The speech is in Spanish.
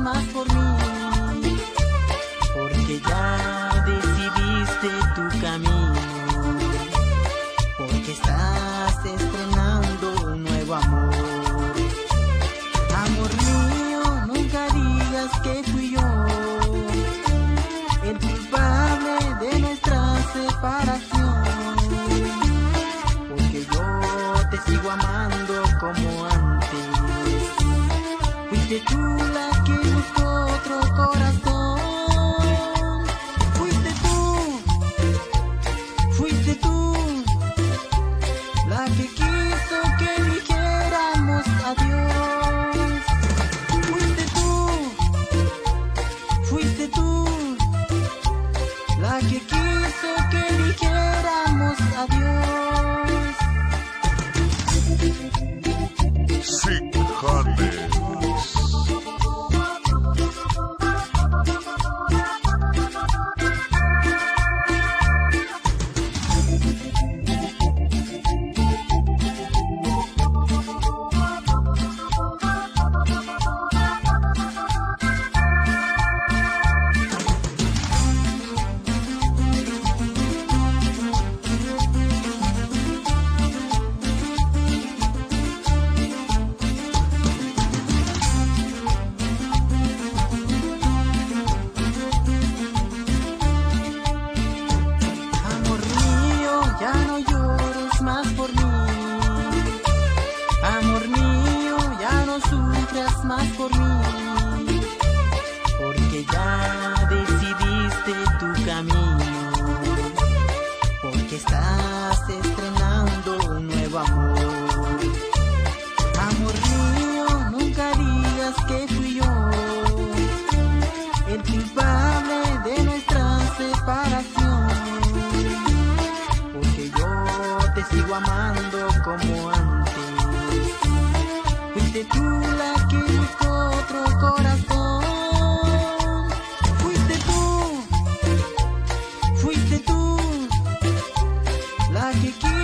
más por mí, porque ya decidiste tu camino, porque estás estrenando un nuevo amor. Amor mío, nunca digas que fui yo el culpable de nuestra separación, porque yo te sigo amando como antes. Fuiste tú la que buscó otro corazón. más por mí, porque ya decidiste tu camino, porque estás estrenando un nuevo amor. Amor mío, nunca digas que fui yo el culpable de nuestra separación, porque yo te sigo amando como antes. Fuiste tú la aqui que